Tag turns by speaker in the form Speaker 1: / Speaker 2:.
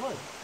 Speaker 1: look.